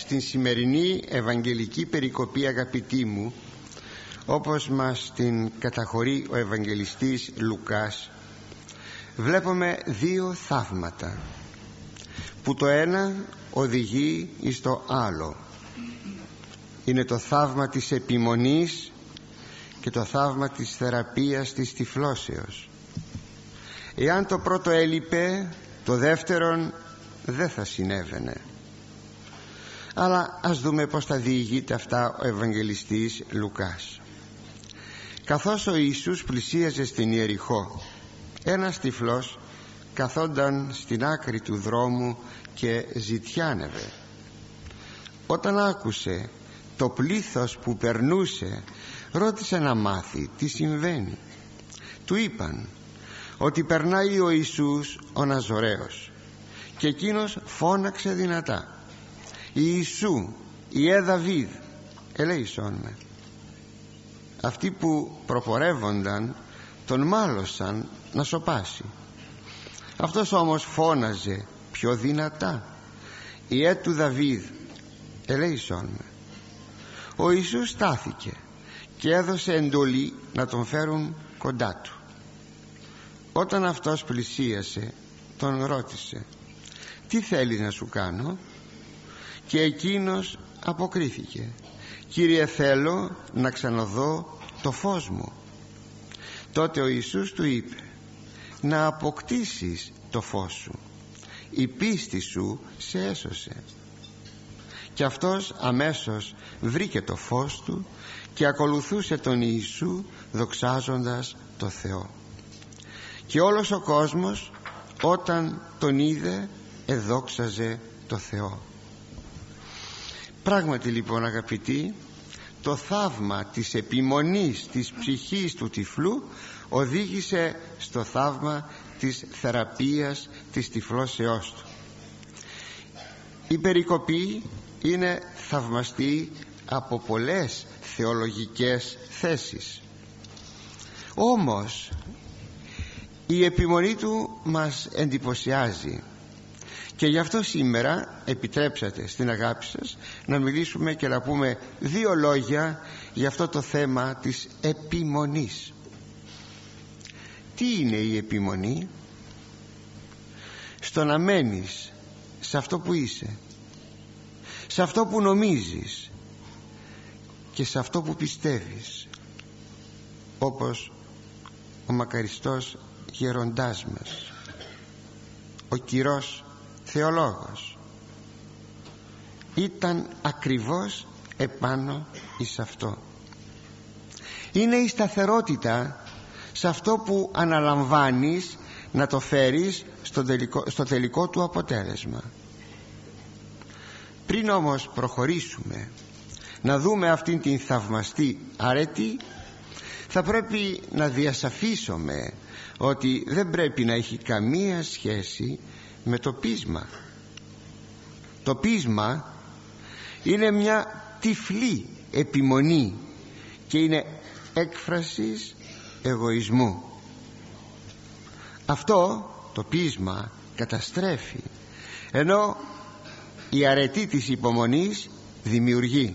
στην σημερινή Ευαγγελική περικοπή αγαπητοί μου όπως μας την καταχωρεί ο Ευαγγελιστής Λουκάς βλέπουμε δύο θαύματα που το ένα οδηγεί στο άλλο. Είναι το θαύμα της επιμονής και το θαύμα της θεραπείας της τυφλώσεως. Εάν το πρώτο έλειπε το δεύτερον δεν θα συνέβαινε αλλά ας δούμε πως θα διηγείται αυτά ο Ευαγγελιστής Λουκάς. Καθώς ο Ιησούς πλησίαζε στην Ιεριχώ ένας τυφλός καθόνταν στην άκρη του δρόμου και ζητιάνευε. Όταν άκουσε το πλήθος που περνούσε ρώτησε να μάθει τι συμβαίνει. Του είπαν ότι περνάει ο Ιησούς ο Ναζωραίος και εκείνος φώναξε δυνατά Ιησού Ιε Δαβίδ ελέησόν με αυτοί που προπορεύονταν τον μάλωσαν να σοπάσει. Αυτός όμως φώναζε πιο δυνατά. Ιε του Δαβίδ ελέησόν με ο Ιησούς στάθηκε και έδωσε εντολή να τον φέρουν κοντά του. Όταν αυτός πλησίασε τον ρώτησε τι θέλεις να σου κάνω; Και εκείνος αποκρίθηκε. Κύριε θέλω να ξαναδώ το φως μου τότε ο Ιησούς του είπε να αποκτήσεις το φως σου. Η πίστη σου σε έσωσε και αυτός αμέσως βρήκε το φως του και ακολουθούσε τον Ιησού δοξάζοντας το Θεό. Και όλος ο κόσμος όταν τον είδε εδόξαζε το Θεό πράγματι λοιπόν αγαπητοί το θαύμα της επιμονής της ψυχής του τυφλού οδήγησε στο θαύμα της θεραπείας της τυφλώσεώς του. Η περικοπή είναι θαυμαστή από πολλές θεολογικές θέσεις. Όμως η επιμονή του μας εντυπωσιάζει και γι' αυτό σήμερα επιτρέψατε στην αγάπη σας να μιλήσουμε και να πούμε δύο λόγια για αυτό το θέμα της επιμονής. Τι είναι η επιμονή; Στο να μένεις σε αυτό που είσαι σε αυτό που νομίζεις και σε αυτό που πιστεύεις όπως ο μακαριστός γεροντάς μας ο κυρός θεολόγος. Ήταν ακριβώς επάνω εις αυτό. Είναι η σταθερότητα σε αυτό που αναλαμβάνεις να το φέρεις στο τελικό, στο τελικό του αποτέλεσμα. Πριν όμως προχωρήσουμε να δούμε αυτήν την θαυμαστή αρέτη θα πρέπει να διασαφίσουμε ότι δεν πρέπει να έχει καμία σχέση με το πείσμα. Το πείσμα είναι μια τυφλή επιμονή και είναι έκφρασης εγωισμού. Αυτό το πείσμα καταστρέφει ενώ η αρετή της υπομονής δημιουργεί.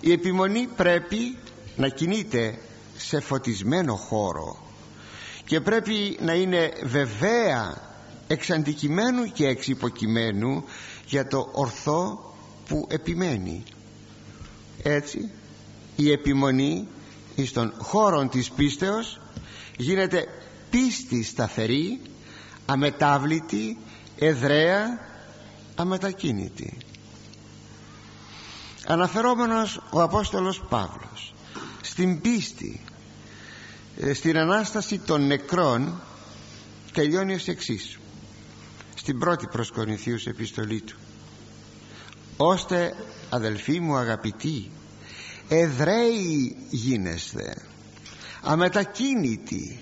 Η επιμονή πρέπει να κινείται σε φωτισμένο χώρο και πρέπει να είναι βεβαία εξ αντικειμένου και εξ υποκειμένου για το ορθό που επιμένει. Έτσι η επιμονή στον χώρο της πίστεως γίνεται πίστη σταθερή αμετάβλητη εδραία αμετακίνητη. Αναφερόμενος ο Απόστολος Παύλος στην πίστη ε, στην Ανάσταση των νεκρών τελειώνει ως εξής στην πρώτη προς Κορινθίους επιστολή του. Ώστε αδελφοί μου αγαπητοί εδραίοι γίνεστε αμετακίνητοι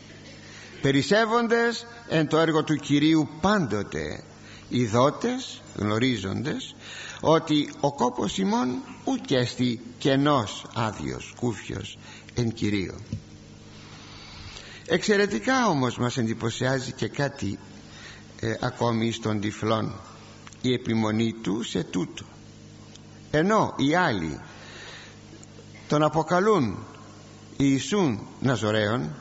περισσεύοντες εν το έργο του Κυρίου πάντοτε ειδότες γνωρίζοντες ότι ο κόπος ημών ούτε έστι κενός άδειος κούφιος εν Κυρίω εξαιρετικά όμως μας εντυπωσιάζει και κάτι ε, ακόμη στον τυφλών η επιμονή του σε τούτο. Ενώ οι άλλοι τον αποκαλούν Ιησούν Ναζωραίων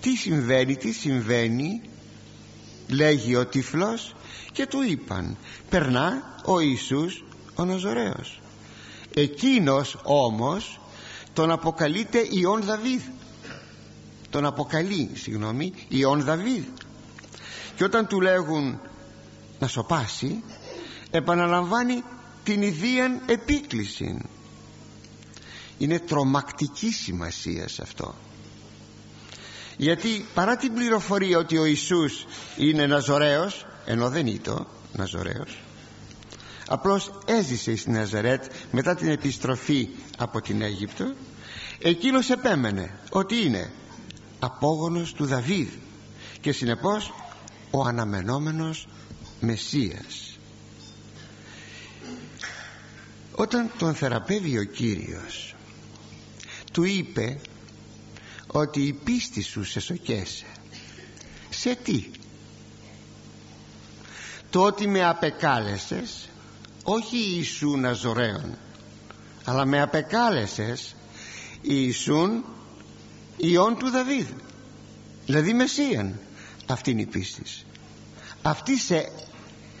τι συμβαίνει, τι συμβαίνει λέγει ο τυφλός και του είπαν περνά ο Ιησούς ο Ναζωραίος εκείνος όμως τον αποκαλείται Ιών Δαβίδ τον αποκαλεί συγγνώμη Ιών Δαβίδ και όταν του λέγουν να σοπάσει επαναλαμβάνει την ιδίαν επίκληση. Είναι τρομακτική σημασία σε αυτό. Γιατί παρά την πληροφορία ότι ο Ιησούς είναι Ναζωραίος ενώ δεν είναι το Ναζωραίος απλώς έζησε στην Ναζαρέτ μετά την επιστροφή από την Αίγυπτο εκείνος επέμενε ότι είναι απόγονος του Δαβίδ και συνεπώς ο αναμενόμενος Μεσσίας. Όταν τον θεραπεύει ο Κύριος του είπε ότι η πίστη σου σε σοκέσε. Σε τι; Το ότι με απεκάλεσες όχι Ιησού Ναζωραίων αλλά με απεκάλεσες Ιησούν Υιόν του Δαβίδ δηλαδή Μεσσίαν αυτή είναι η πίστη αυτή, σε,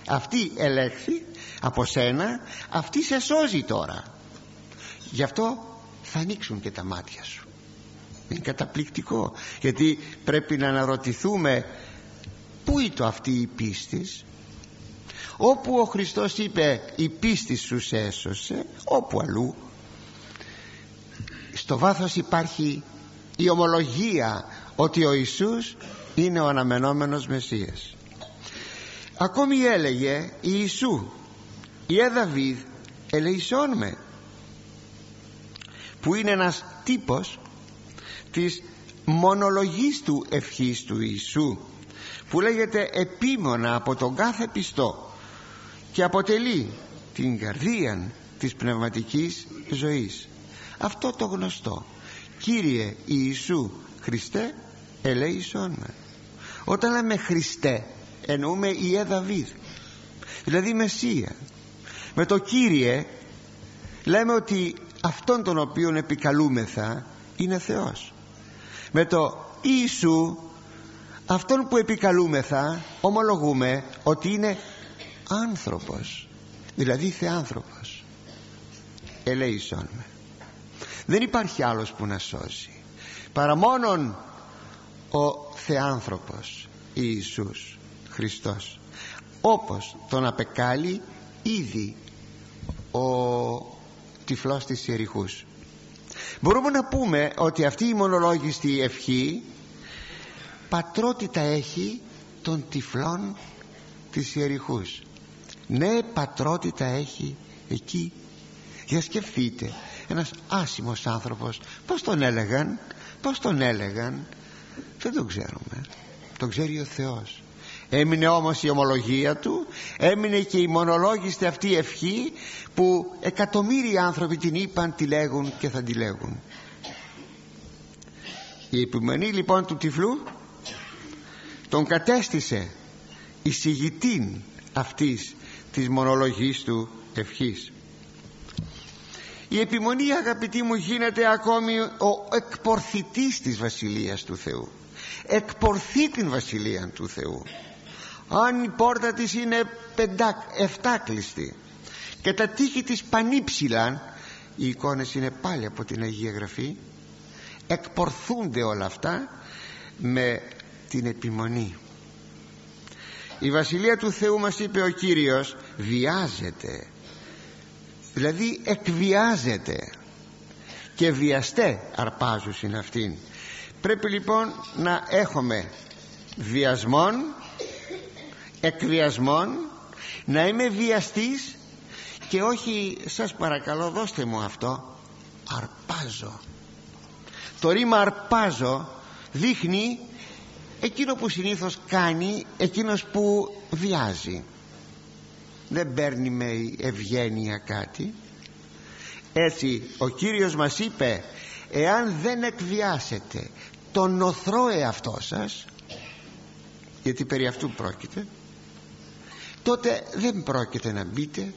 αυτή ελέγχθη από σένα αυτή σε σώζει τώρα. Γι' αυτό θα ανοίξουν και τα μάτια σου. Είναι καταπληκτικό γιατί πρέπει να αναρωτηθούμε πού είναι αυτή η πίστη όπου ο Χριστός είπε η πίστη σου σε έσωσε όπου αλλού. Στο βάθος υπάρχει η ομολογία ότι ο Ιησούς είναι ο αναμενόμενος Μεσσίας. Ακόμη έλεγε Ιησού η Δαβίδ ελεησόν με που είναι ένας τύπος της μονολογής του ευχής του Ιησού που λέγεται επίμονα από τον κάθε πιστό και αποτελεί την καρδία της πνευματικής ζωής αυτό το γνωστό. Κύριε Ιησού Χριστέ ελέησόν με όταν λέμε Χριστέ εννοούμε Ιε Δαβίδ. Δηλαδή Μεσσία. Με το Κύριε λέμε ότι αυτόν τον οποίον επικαλούμεθα είναι Θεός. Με το Ιησού αυτόν που επικαλούμεθα ομολογούμε ότι είναι άνθρωπος. Δηλαδή θεάνθρωπος ελέησόν με. Δεν υπάρχει άλλος που να σώσει παρά μόνον ο θεάνθρωπος Ιησούς Χριστός όπως τον απεκάλει ήδη ο τυφλός της Ιεριχούς. Μπορούμε να πούμε ότι αυτή η μονολόγιστη ευχή πατρότητα έχει των τυφλών της Ιεριχούς. Ναι πατρότητα έχει εκεί. Για σκεφτείτε ένας άσημος άνθρωπος πως τον έλεγαν πως τον έλεγαν δεν τον ξέρουμε. Τον ξέρει ο Θεός. Έμεινε όμως η ομολογία του έμεινε και η μονολόγιστη αυτή ευχή που εκατομμύρια άνθρωποι την είπαν τη λέγουν και θα τη λέγουν. Η επιμονή λοιπόν του τυφλού τον κατέστησε εισηγητήν αυτής της μονολογής του ευχής η επιμονή αγαπητοί μου γίνεται ακόμη ο εκπορθητής της Βασιλείας του Θεού. Εκπορθεί την Βασιλεία του Θεού. Αν η πόρτα της είναι πεντά, εφτάκλειστη και τα τείχη της πανύψηλαν οι εικόνες είναι πάλι από την Αγία Γραφή εκπορθούνται όλα αυτά με την επιμονή. Η Βασιλεία του Θεού μας είπε ο Κύριος βιάζεται δηλαδή εκβιάζεται. Και βιαστέ αρπάζουν είναι αυτήν. Πρέπει λοιπόν να έχουμε βιασμόν εκβιασμών να είμαι βιαστής και όχι σας παρακαλώ δώστε μου αυτό αρπάζω. Το ρήμα αρπάζω δείχνει εκείνο που συνήθως κάνει εκείνος που βιάζει δεν παίρνει με ευγένεια κάτι. Έτσι ο Κύριος μας είπε εάν δεν εκβιάσετε τον οθρό εαυτό σας γιατί περί αυτού πρόκειται τότε δεν πρόκειται να μπείτε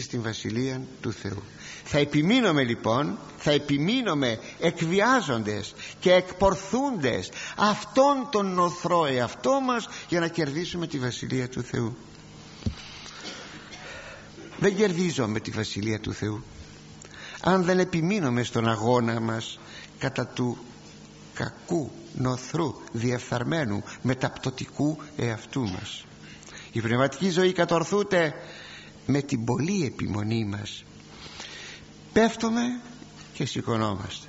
στην Βασιλεία του Θεού. Θα επιμείνουμε λοιπόν θα επιμείνουμε εκβιάζοντες και εκπορθούντες αυτόν τον νοθρό εαυτό μας για να κερδίσουμε τη Βασιλεία του Θεού δεν κερδίζουμε τη Βασιλεία του Θεού αν δεν επιμείνουμε στον αγώνα μας κατά του κακού νοθρού διεφθαρμένου μεταπτωτικού εαυτού μας. Η πνευματική ζωή κατορθούται με την πολλή επιμονή μας. Πέφτουμε και σηκωνόμαστε.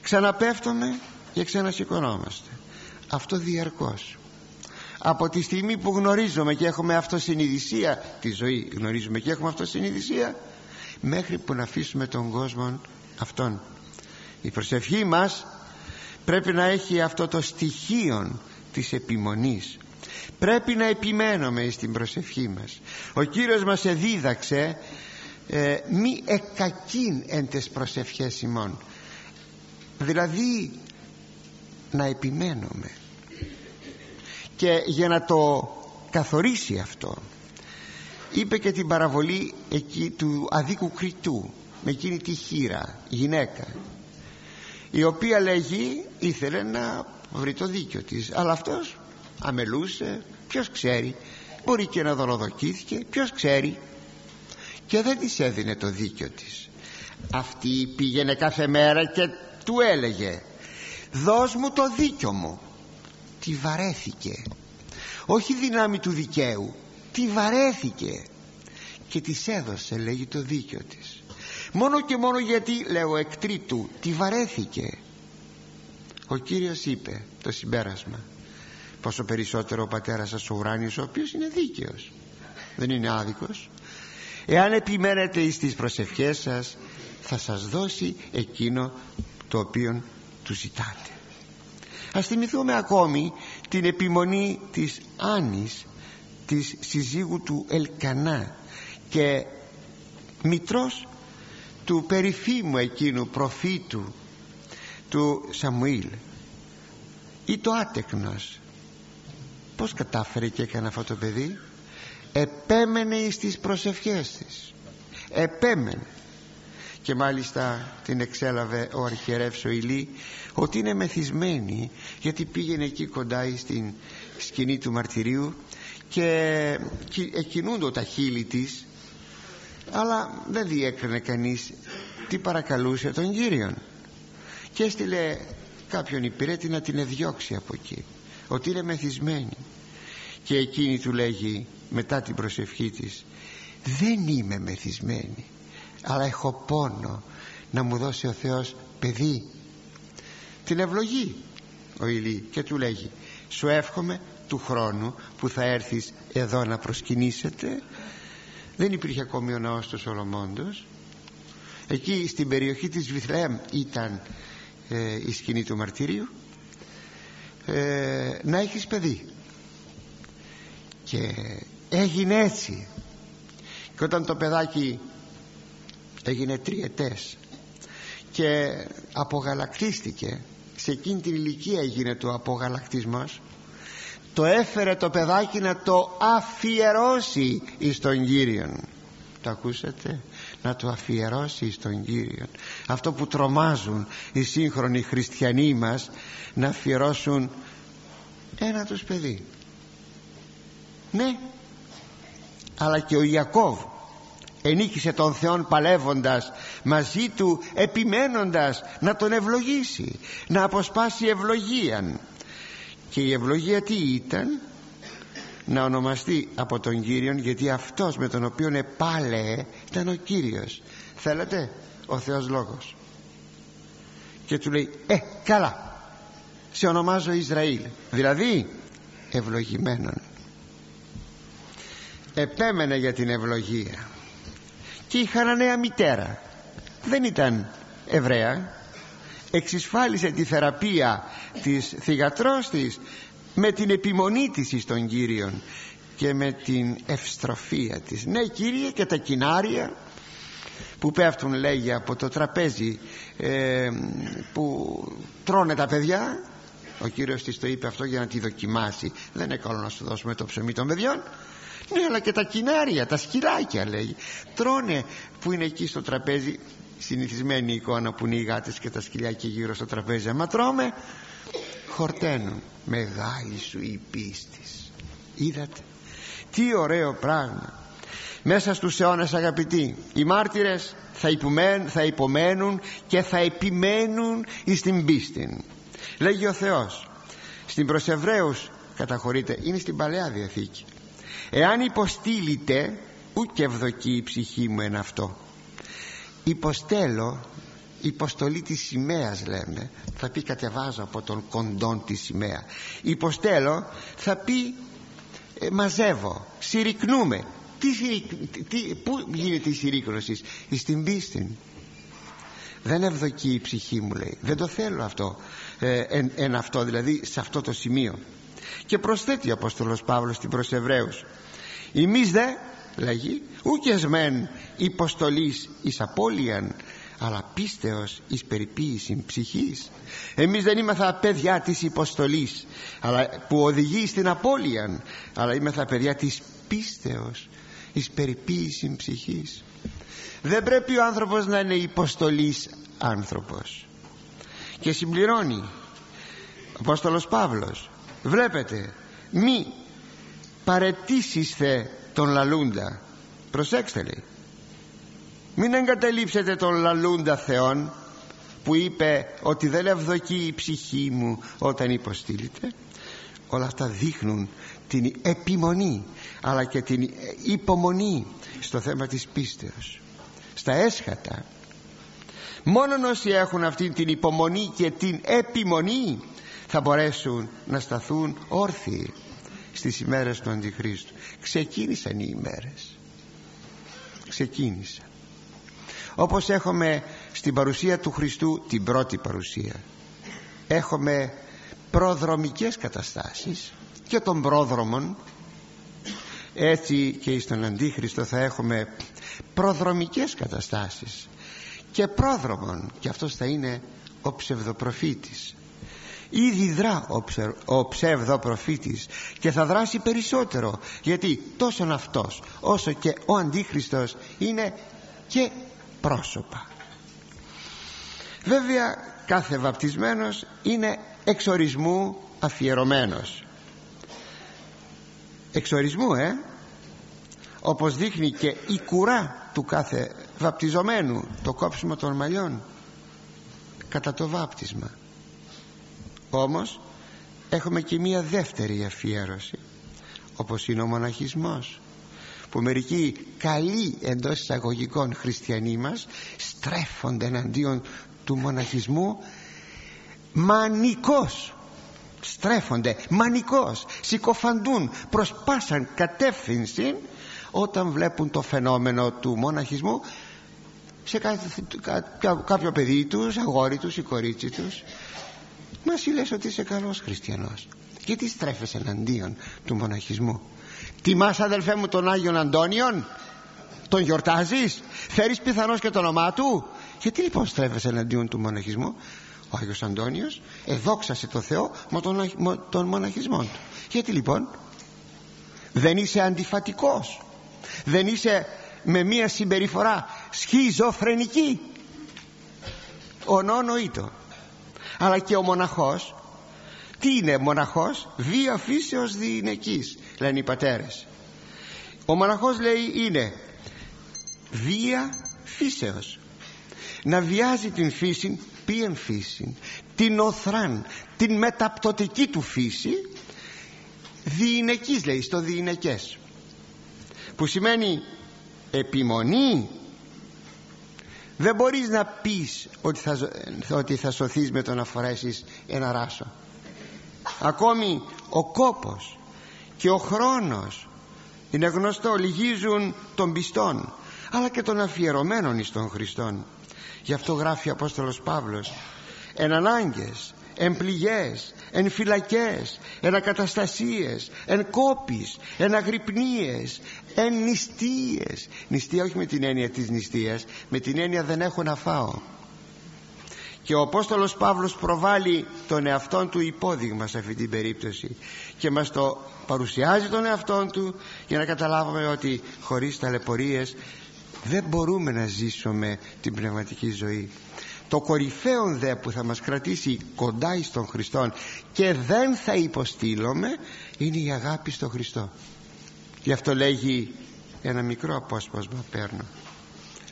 Ξαναπέφτουμε και ξανασηκωνόμαστε. Αυτό διαρκώς από τη στιγμή που γνωρίζουμε και έχουμε αυτοσυνειδησία τη ζωή γνωρίζουμε και έχουμε αυτοσυνειδησία μέχρι που να αφήσουμε τον κόσμο αυτόν. Η προσευχή μας πρέπει να έχει αυτό το στοιχείο της επιμονής. Πρέπει να επιμένουμε στην προσευχή μας. Ο Κύριος μας εδίδαξε ε, μη εκακίν εν τες προσευχές ημών. Δηλαδή να επιμένουμε και για να το καθορίσει αυτό είπε και την παραβολή εκεί του αδίκου κριτού με εκείνη τη χείρα γυναίκα η οποία λέγει ήθελε να βρει το δίκιο της. Αλλά αυτός αμελούσε ποιος ξέρει μπορεί και να δολοδοκήθηκε ποιος ξέρει. Και δεν της έδινε το δίκιο της. Αυτή πήγαινε κάθε μέρα και του έλεγε δώσ' μου το δίκιο μου τη βαρέθηκε. Όχι δυνάμει του δικαίου τη βαρέθηκε. Και της έδωσε λέγει το δίκιο της. Μόνο και μόνο γιατί λέω εκ τρίτου τη βαρέθηκε. Ο Κύριος είπε το συμπέρασμα. Πόσο περισσότερο ο πατέρας σας ο ουράνιος ο οποίος είναι δίκαιος δεν είναι άδικος. Εάν επιμένετε στις προσευχές σας θα σας δώσει εκείνο το οποίο τους ζητάτε ας θυμηθούμε ακόμη την επιμονή της Άνης της συζύγου του Ελκανά και μητρός του περιφήμου εκείνου προφήτου του Σαμουήλ. Ή το άτεκνος. Πως κατάφερε και έκανε αυτό το παιδί; Επέμενε στις προσευχές της. Επέμενε και μάλιστα την εξέλαβε ο αρχιερεύς ο Ηλί ότι είναι μεθυσμένη γιατί πήγαινε εκεί κοντά στην σκηνή του μαρτυρίου και εκκινούνται τα χείλη της αλλά δεν διέκρινε κανείς τι παρακαλούσε τον Κύριον. Και έστειλε κάποιον υπηρέτη να την εδιώξει από εκεί ότι είναι μεθυσμένη. Και εκείνη του λέγει μετά την προσευχή της δεν είμαι μεθυσμένη αλλά έχω πόνο να μου δώσει ο Θεός παιδί. Την ευλογεί ο Ηλί και του λέγει σου εύχομαι του χρόνου που θα έρθεις εδώ να προσκυνήσετε δεν υπήρχε ακόμη ο ναός του Σολομόντος εκεί στην περιοχή της Βιθλέμ ήταν ε, η σκηνή του μαρτυρίου. Ε, να έχεις παιδί και έγινε έτσι. Και όταν το παιδάκι έγινε τριετές και απογαλακτίστηκε. Σε εκείνη την ηλικία έγινε το απογαλακτισμός. Το έφερε το παιδάκι να το αφιερώσει εις τον Κύριον. Το ακούσατε; Να το αφιερώσει στον Κύριο αυτό που τρομάζουν οι σύγχρονοι χριστιανοί μας να αφιερώσουν ένα τους παιδί. Ναι. Αλλά και ο Ιακώβ ενίκησε τον Θεόν παλεύοντας μαζί του επιμένοντας να τον ευλογήσει να αποσπάσει ευλογίαν. Και η ευλογία τι ήταν; Να ονομαστεί από τον Κύριον γιατί αυτός με τον οποίο επάλεε ήταν ο Κύριος. Θέλετε; Ο Θεός Λόγος. Και του λέει ε καλά σε ονομάζω Ισραήλ δηλαδή ευλογημένον. Επέμενε για την ευλογία και είχα νέα μητέρα. Δεν ήταν Εβραία. Εξισφάλισε τη θεραπεία της θυγατρός της με την επιμονή της στον Κύριον και με την ευστροφία της. Ναι Κύριε και τα κοινάρια που πέφτουν λέγει από το τραπέζι ε, που τρώνε τα παιδιά ο Κύριος της το είπε αυτό για να τη δοκιμάσει. Δεν είναι καλό να σου δώσουμε το ψωμί των παιδιών. Ναι αλλά και τα κοινάρια, τα σκυλάκια λέει. Τρώνε που είναι εκεί στο τραπέζι συνηθισμένη εικόνα που είναι οι γάτες και τα σκυλάκια γύρω στο τραπέζι. Άμα τρώμε χορταίνουν. Μεγάλη σου η πίστη. Είδατε. Τι ωραίο πράγμα. Μέσα στους αιώνες αγαπητοί οι μάρτυρες θα, υπομένουν, θα υπομένουν και θα επιμένουν εις την πίστη λέγει ο Θεός. Στην προς Εβραίους καταχωρείται. Είναι στην Παλαιά Διαθήκη. Εάν υποστήλετε ούτε ευδοκεί η ψυχή μου εν αυτό. Υποστέλω υποστολή της σημαίας λέμε θα πει κατεβάζω από τον κοντόν τη σημαία. Υποστέλω θα πει ε, μαζεύω συρρυκνούμε. Τι, τι, πού γίνεται η συρρήκνωση; Στην πίστη. Δεν ευδοκεί η ψυχή μου λέει. Δεν το θέλω αυτό ε, εν, εν, αυτό δηλαδή σε αυτό το σημείο. Και προσθέτει ο Απόστολος Παύλος στην προς Εβραίους εμείς δε λέγει ούκες μεν υποστολής εις απώλειαν αλλά πίστεως εις περιποίηση ψυχής. Εμείς δεν είμεθα παιδιά της υποστολής αλλά, που οδηγεί στην απώλεια αλλά είμεθα παιδιά της πίστεως εις περιποίηση ψυχής δεν πρέπει ο άνθρωπος να είναι υποστολής άνθρωπος και συμπληρώνει. Ο Απόστολος Παύλος βλέπετε μη παρετήσιστε τον λαλούντα. Προσέξτε λέει μην εγκαταλείψετε τον λαλούντα Θεόν που είπε ότι δεν ευδοκεί η ψυχή μου όταν υποστήλετε όλα αυτά δείχνουν την επιμονή αλλά και την υπομονή στο θέμα της πίστεως. Στα έσχατα μόνον όσοι έχουν αυτή την υπομονή και την επιμονή θα μπορέσουν να σταθούν όρθιοι στις ημέρες του Αντιχρίστου. Ξεκίνησαν οι ημέρες. Ξεκίνησαν. Όπως έχουμε στην παρουσία του Χριστού την πρώτη παρουσία έχουμε προδρομικές καταστάσεις και των πρόδρομων. Έτσι και στον Αντίχριστο θα έχουμε προδρομικές καταστάσεις και πρόδρομων και αυτός θα είναι ο ψευδοπροφήτης. Ήδη δρά ο, ψε, ο ψευδοπροφήτης και θα δράσει περισσότερο γιατί τόσο αυτός όσο και ο Αντίχριστος είναι και πρόσωπα. Βέβαια κάθε βαπτισμένος είναι εξορισμού αφιερωμένος. Εξορισμού ε; Όπως δείχνει και η κουρά του κάθε βαπτιζομένου το κόψιμο των μαλλιών κατά το βάπτισμα. Όμως έχουμε και μία δεύτερη αφιέρωση όπως είναι ο μοναχισμός που μερικοί καλοί εντός εισαγωγικών χριστιανοί μας στρέφονται εναντίον του μοναχισμού. Μανικός στρέφονται μανικός συκοφαντούν προς πάσαν κατεύθυνση όταν βλέπουν το φαινόμενο του μοναχισμού σε κάποιο παιδί τους, αγόρι τους ή κορίτσι τους μας εσύ λες ότι είσαι καλός χριστιανός. Γιατί στρέφεσαι εναντίον του μοναχισμού. Τιμάς αδελφέ μου τον Άγιον Αντώνιον; Τον γιορτάζεις; Φέρεις πιθανώς και το όνομά του; Γιατί λοιπόν στρέφεσαι εναντίον του μοναχισμού; Ο Άγιος Αντώνιος εδόξασε το Θεό με τον, με τον μοναχισμό του. Γιατί λοιπόν; Δεν είσαι αντιφατικός. Δεν είσαι με μία συμπεριφορά σχιζοφρενική. Ονόνοητο αλλά και ο μοναχός. Τι είναι μοναχός; Βία φύσεως διηνεκής λένε οι πατέρες. Ο μοναχός λέει είναι βία φύσεως. Να βιάζει την φύση ποιεν φύση την οθράν την μεταπτωτική του φύση διηνεκής λέει στο διηνεκές. Που σημαίνει επιμονή δεν μπορείς να πεις ότι θα, ότι θα σωθείς με το να φορέσεις ένα ράσο. Ακόμη ο κόπος και ο χρόνος είναι γνωστό λυγίζουν των πιστών αλλά και των αφιερωμένων εις των Χριστών γι' αυτό γράφει ο Απόστολος Παύλος εν ανάγκες εν πληγές, εν φυλακές, εν ακαταστασίες, εν κόπης, εν αγρυπνίες, εν νηστείες. Νηστεία όχι με την έννοια της νηστείας, με την έννοια δεν έχω να φάω. και ο Απόστολος Παύλος προβάλλει τον εαυτόν του υπόδειγμα σε αυτή την περίπτωση και μας το παρουσιάζει τον εαυτόν του για να καταλάβουμε ότι χωρίς ταλαιπωρίες δεν μπορούμε να ζήσουμε την πνευματική ζωή το κορυφαίο δε που θα μας κρατήσει κοντά εις τον Χριστό και δεν θα υποστήλουμε είναι η αγάπη στον Χριστό. Γι' αυτό λέγει ένα μικρό απόσπασμα παίρνω.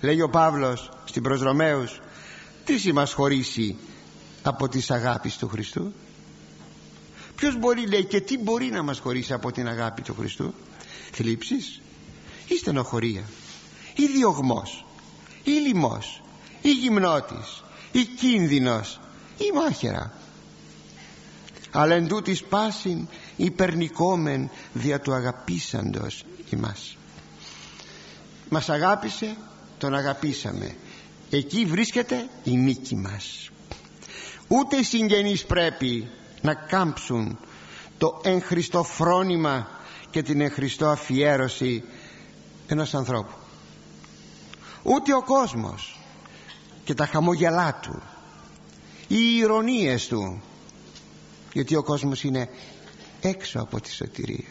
Λέει ο Παύλος στην προς Ρωμαίους τι μας χωρίσει από τις αγάπης του Χριστού; Ποιος μπορεί λέει και τι μπορεί να μας χωρίσει από την αγάπη του Χριστού; Θλίψεις. Ή στενοχωρία. Ή διωγμός. Ή λοιμός. Ή γυμνότης ή κίνδυνος ή μάχαιρα. Αλλά εν τούτης πάσιν υπερνικόμεν δια του αγαπήσαντος ημάς. Μας αγάπησε τον αγαπήσαμε. Εκεί βρίσκεται η νίκη μας. Ούτε οι συγγενείς πρέπει να κάμψουν το εν Χριστώ φρόνημα και την εν Χριστώ αφιέρωση ενός ανθρώπου. Ούτε ο κόσμος και τα χαμόγελά του. Οι ηρωνίες του. Γιατί ο κόσμος είναι έξω από τη σωτηρία.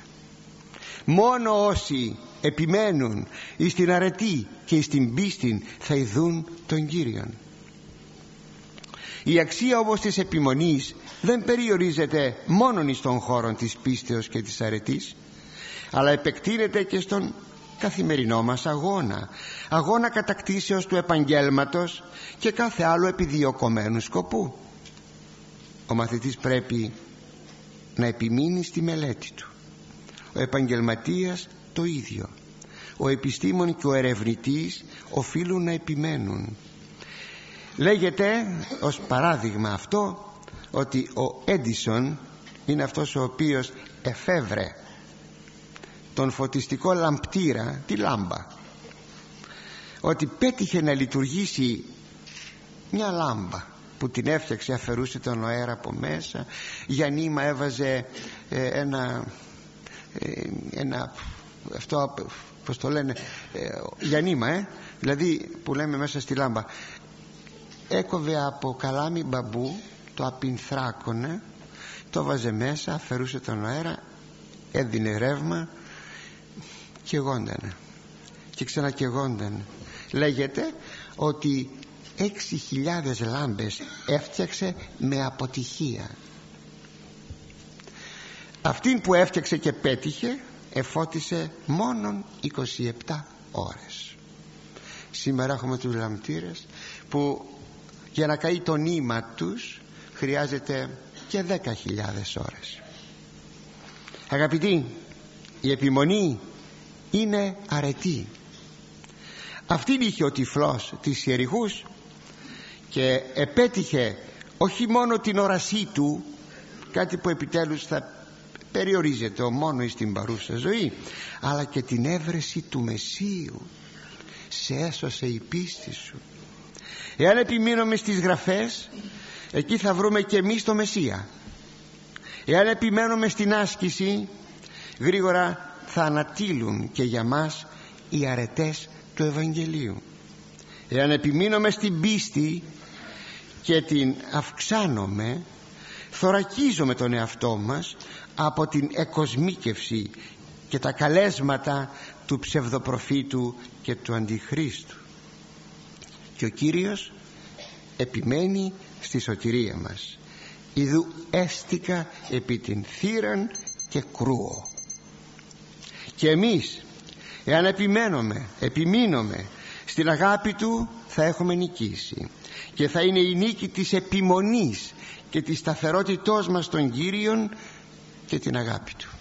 Μόνο όσοι επιμένουν εις την αρετή και εις την πίστη θα ειδούν τον Κύριον. Η αξία όμως της επιμονής δεν περιορίζεται μόνο εις τον χώρο της πίστεως και της αρετής αλλά επεκτείνεται και στον καθημερινό μας αγώνα. Αγώνα κατακτήσεως του επαγγέλματος και κάθε άλλο επιδιωκομένου σκοπού. Ο μαθητής πρέπει να επιμείνει στη μελέτη του. Ο επαγγελματίας το ίδιο. Ο επιστήμον και ο ερευνητής οφείλουν να επιμένουν. Λέγεται ως παράδειγμα αυτό ότι ο Έντισον είναι αυτός ο οποίος εφεύρε τον φωτιστικό λαμπτήρα τη λάμπα ότι πέτυχε να λειτουργήσει μια λάμπα που την έφτιαξε αφαιρούσε τον αέρα από μέσα για νήμα έβαζε ε, ένα ε, ένα αυτό πως το λένε ε, για νήμα ε, δηλαδή που λέμε μέσα στη λάμπα. Έκοβε από καλάμι μπαμπού το απεινθράκωνε το βάζε μέσα αφαιρούσε τον αέρα έδινε ρεύμα και γόντανε και ξανακεγόντανε λέγεται ότι 6.000 λάμπες έφτιαξε με αποτυχία. Αυτήν που έφτιαξε και πέτυχε εφώτισε μόνον 27 ώρες. Σήμερα έχουμε τους λαμπτήρες που για να καεί το νήμα τους χρειάζεται και 10.000 ώρες. Αγαπητοί η επιμονή είναι αρετή. Αυτήν είχε ο τυφλός της Ιεριχούς και επέτυχε όχι μόνο την όρασή του κάτι που επιτέλους θα περιορίζεται μόνος στην παρούσα ζωή αλλά και την έβρεση του Μεσσίου. Σε έσωσε η πίστη σου. Εάν επιμείνουμε στις γραφές εκεί θα βρούμε και εμείς το Μεσσία. Εάν επιμένουμε στην άσκηση γρήγορα θα ανατύλουν και για μας οι αρετές του Ευαγγελίου. Εάν επιμείνουμε στην πίστη και την αυξάνομαι θωρακίζομαι τον εαυτό μας από την εκοσμίκευση και τα καλέσματα του ψευδοπροφήτου και του αντιχρίστου. Και ο Κύριος επιμένει στη σωτηρία μας. Ιδού έστικα επί την θύραν και κρούω και εμείς εάν επιμένουμε επιμείνουμε στην αγάπη του θα έχουμε νικήσει. Και θα είναι η νίκη της επιμονής και της σταθερότητός μας των Κύριων και την αγάπη του